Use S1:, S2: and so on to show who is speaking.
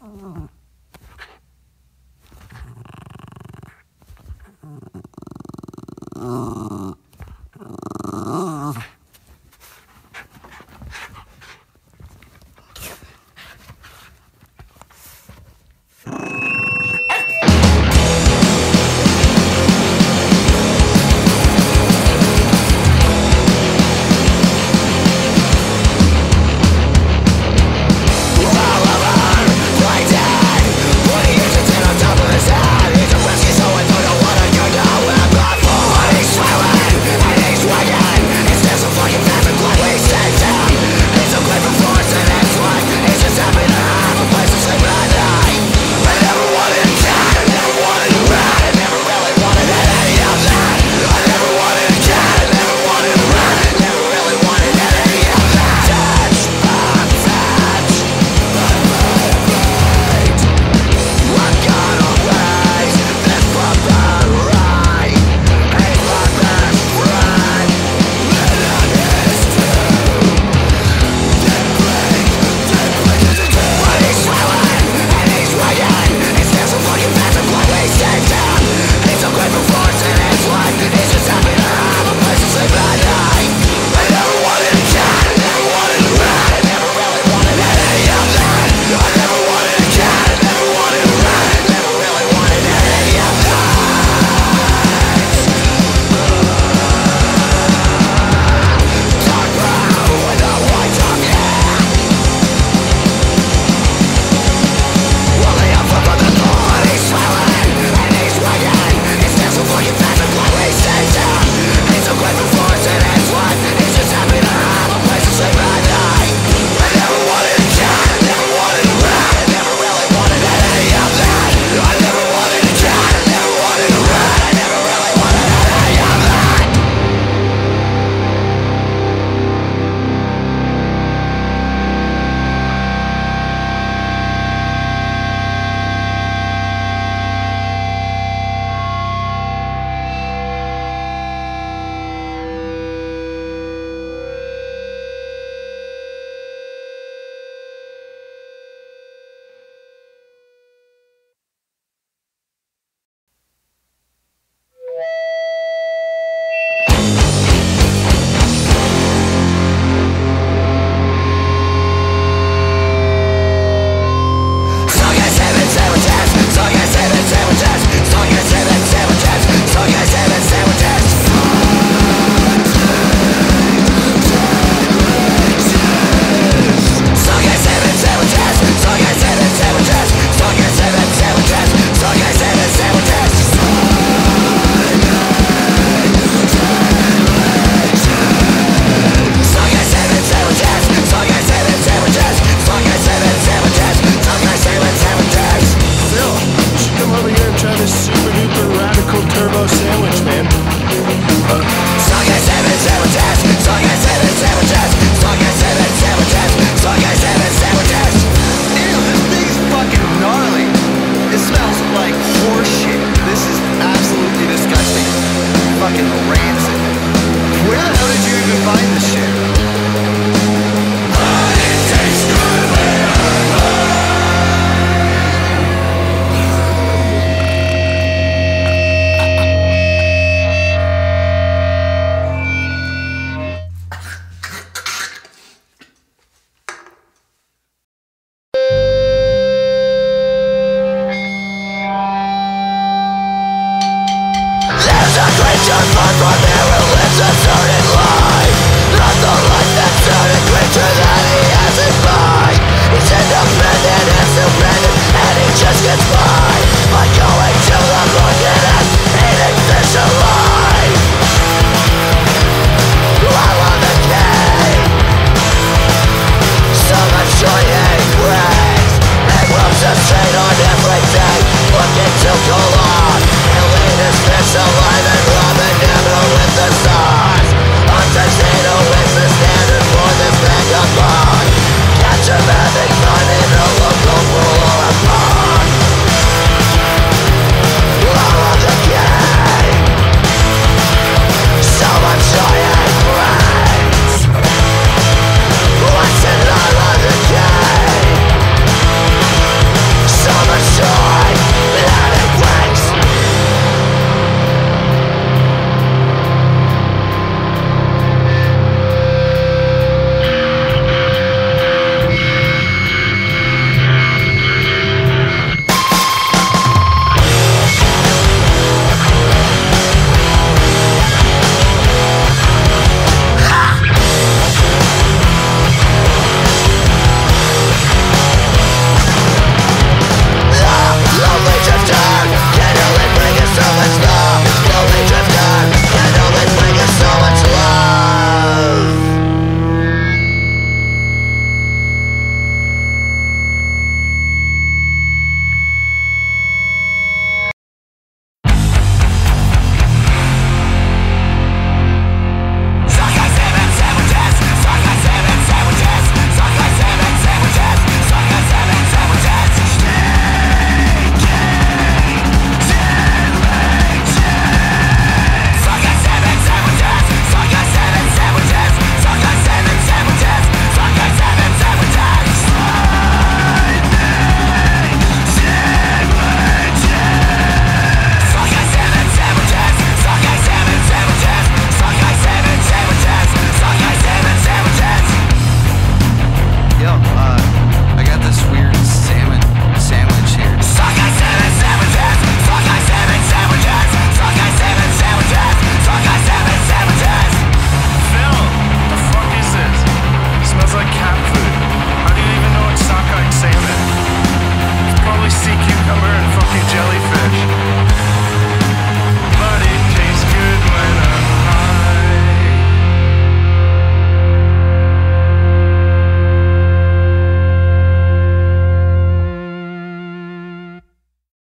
S1: 嗯。